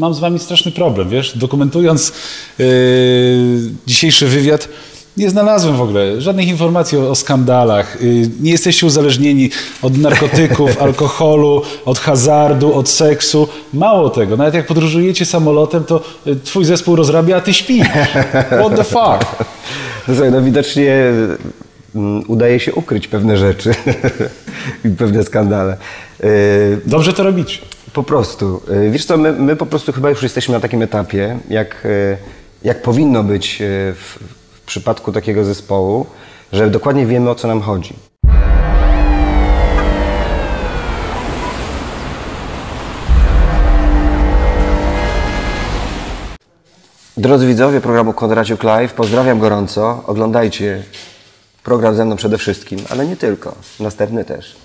mam z wami straszny problem, wiesz, dokumentując yy, dzisiejszy wywiad, nie znalazłem w ogóle żadnych informacji o, o skandalach. Yy, nie jesteście uzależnieni od narkotyków, alkoholu, od hazardu, od seksu. Mało tego, nawet jak podróżujecie samolotem, to yy, twój zespół rozrabia, a ty śpisz. What the fuck? No no widocznie mm, udaje się ukryć pewne rzeczy i pewne skandale. Y, Dobrze to robić. Po prostu. Y, Wiesz co, my, my po prostu chyba już jesteśmy na takim etapie, jak, y, jak powinno być y, w, w przypadku takiego zespołu, że dokładnie wiemy o co nam chodzi. Drodzy widzowie programu Konraciuk Live, pozdrawiam gorąco. Oglądajcie program ze mną przede wszystkim, ale nie tylko. Następny też.